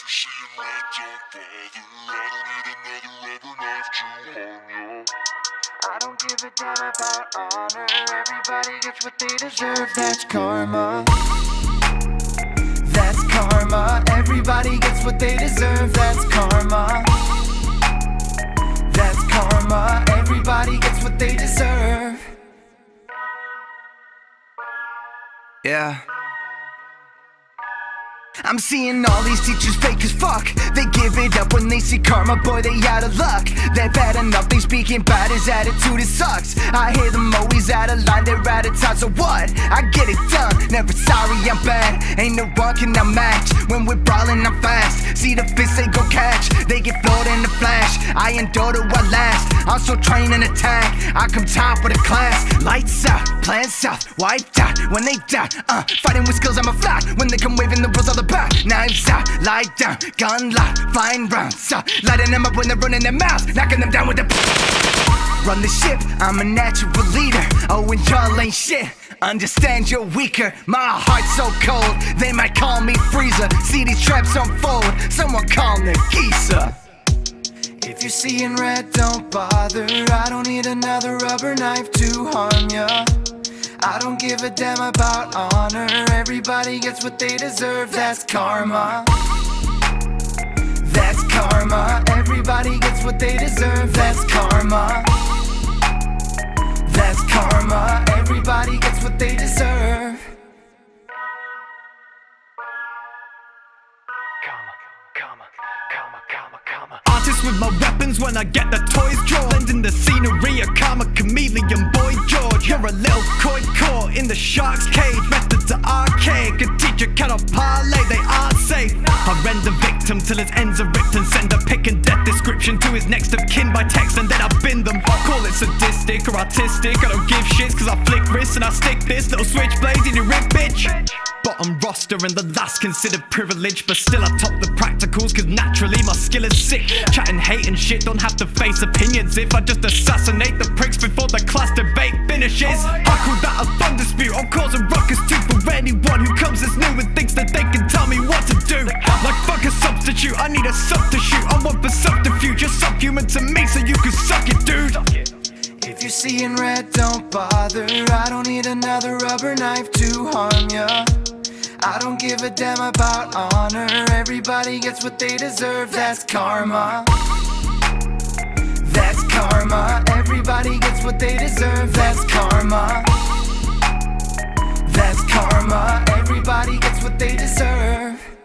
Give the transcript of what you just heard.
you're seeing red, don't bother. I don't need another rubber knife to harm you. I don't give a damn about honor. Everybody gets what they deserve. That's karma. That's karma. Everybody gets what they deserve. That's karma. That's karma. Everybody gets what they deserve. Yeah. I'm seeing all these teachers fake as fuck. They give it up when they see karma, boy, they out of luck. They're bad enough, they speaking bad, his attitude, it sucks. I hear them always out of line, they're out of time, so what? I get it done, never sorry, I'm bad. Ain't no one can I match. When we're brawling, I'm fast. See the fists they go catch, they get floored in the flash. I endure to what last, I'm so trained in attack. I come top of the class, lights out, plans south, wiped out when they die. Uh, fighting with skills, I'm a fly. When they come waving the rules, all the back. Knives out, lie down, gun lock, fine rounds. Uh, lighting them up when they're running their mouths, knocking them down with the. Run the ship, I'm a natural leader. Oh, and y'all ain't shit. Understand you're weaker, my heart's so cold. They might call me Freezer. See these traps unfold. Someone call Nagisa. If you're seeing red, don't bother. I don't need another rubber knife to harm ya. I don't give a damn about honor. Everybody gets what they deserve. That's karma. That's karma. Everybody gets what they deserve. That's karma. That's karma. Everybody gets what they deserve. Karma, karma, karma, karma, karma. Artist with my weapons when I get the toys drawn. Blending the scenery, a karma chameleon, boy George. You're a little koi caught the shark's cage. Methods are archaic, a teacher cannot parlay, they aren't safe. I render victim till his ends are ripped and send a pick and death description to his next of kin by text and then I bin them. Call it sadistic or artistic, I don't give shits cause I flick wrists and I stick this little switchblade in your rib, bitch. Bottom roster and the last considered privilege, but still I top the practicals cause naturally my skill is sick. Chatting hate and shit, don't have to face opinions if I just assassinate the pricks before the class finishes. I call that a fun dispute, I'm causing ruckus too for anyone who comes as new and thinks that they can tell me what to do. Like fuck a substitute, I need a substitute, I'm one for subterfuge, you're subhuman to me so you can suck it, dude. If you're seeing red, don't bother. I don't need another rubber knife to harm ya. I don't give a damn about honor. Everybody gets what they deserve. That's karma. That's karma. Everybody gets what they deserve. That's karma. That's karma. Everybody gets what they deserve.